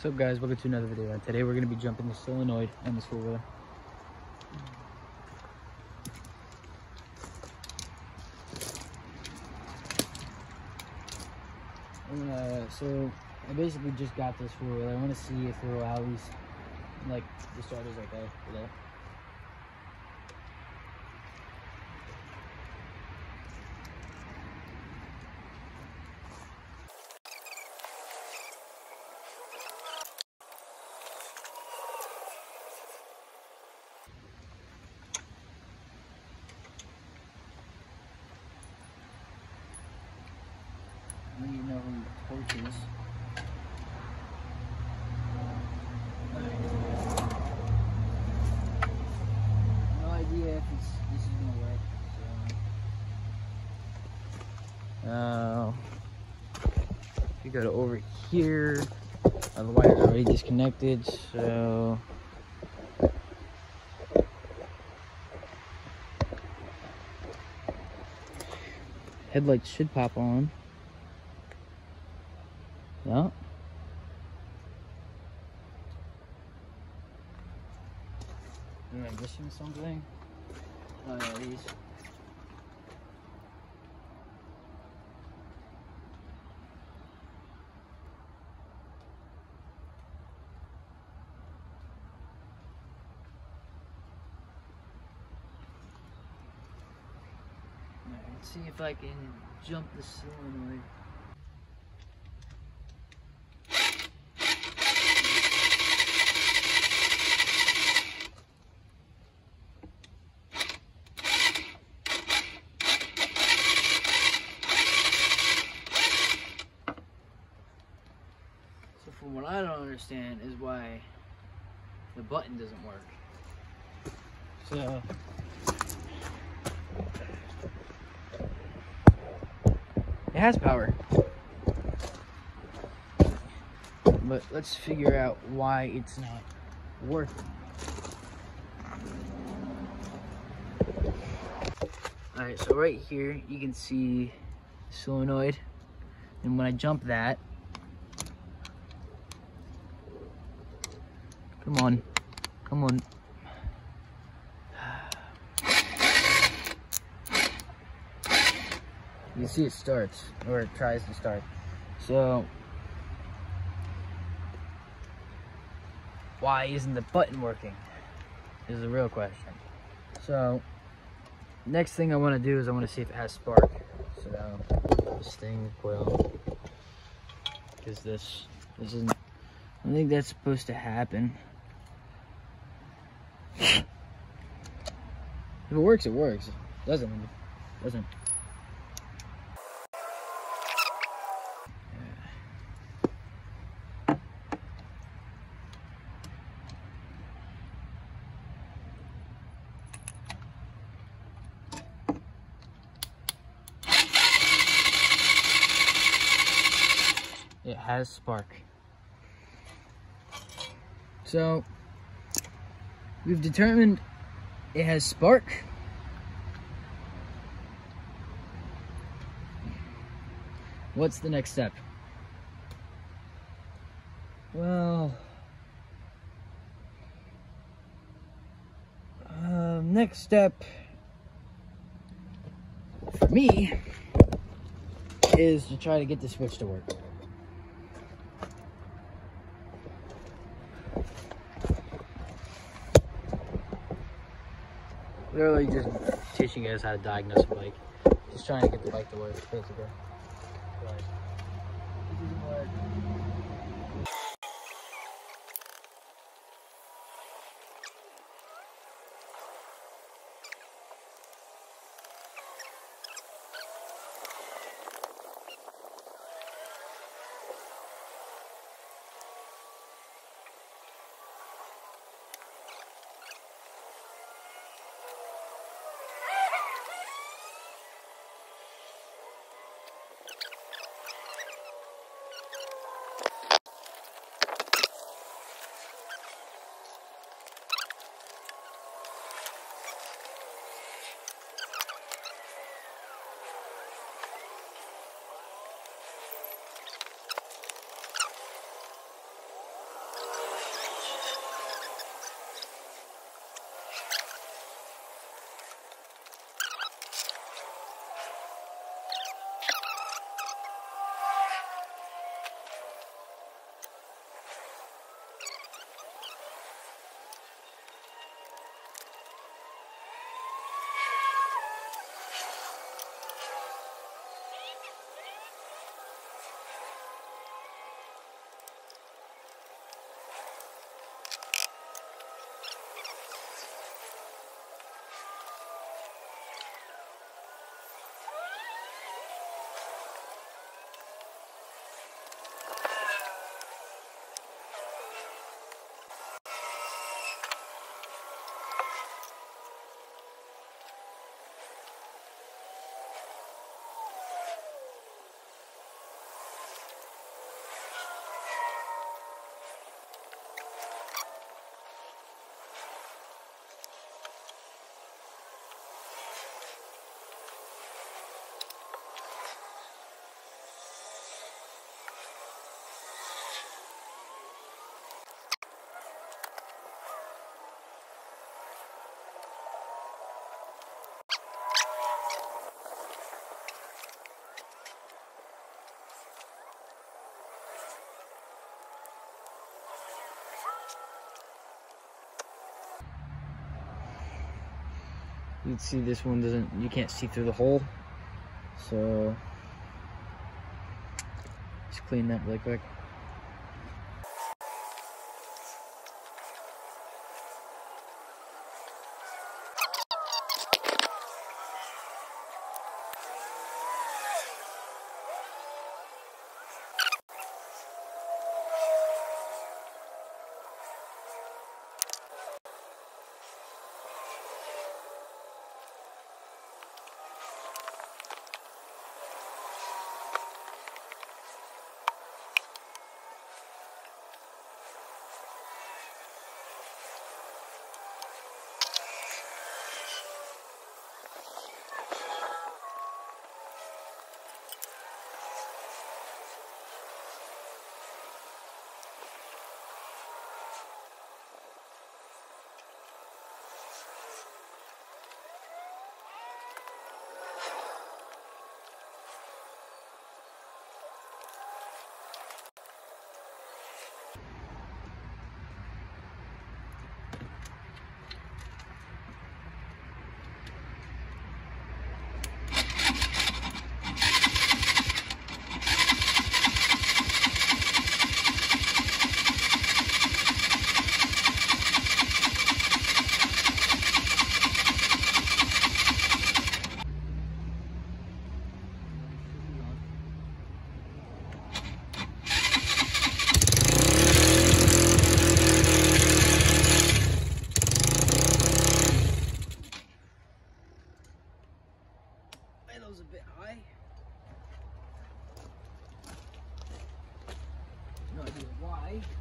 What's up guys, welcome to another video. Today we're going to be jumping the solenoid on this four-wheeler. Uh, so I basically just got this four-wheeler. I want to see if the Royales, like the starter's okay for even know who the coach is. No idea if it's, this is gonna work. So. Uh, you go to over here, uh, the wire's already disconnected, so. Headlights should pop on. Yeah. Am I missing something? Oh yeah, these. Let's see if I can jump the solenoid. So from what I don't understand is why the button doesn't work. So it has power. But let's figure out why it's not working. Alright, so right here you can see solenoid. And when I jump that, Come on. Come on. You see it starts, or it tries to start. So, why isn't the button working? Is the real question. So, next thing I want to do is I want to see if it has spark. So, this thing will, because this, this isn't, I think that's supposed to happen. If it works, it works. Doesn't, it doesn't. It has spark. So, we've determined it has spark. What's the next step? Well, uh, next step for me is to try to get the switch to work. Literally just teaching guys how to diagnose a bike. Just trying to get the bike to work, basically. You can see this one doesn't, you can't see through the hole. So, just clean that really quick. a bit high. No idea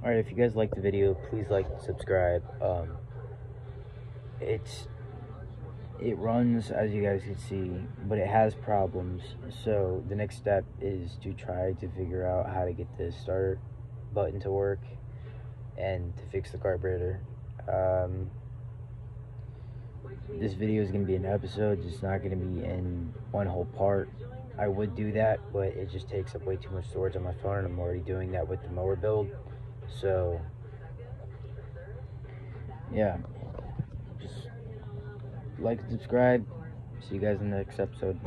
why. Alright, if you guys like the video, please like subscribe. Um, it's it runs as you guys can see, but it has problems. So the next step is to try to figure out how to get the start button to work and to fix the carburetor. Um, this video is going to be an episode. It's not going to be in one whole part. I would do that, but it just takes up way too much storage on my phone. And I'm already doing that with the mower build. So, yeah. Just like and subscribe. See you guys in the next episode.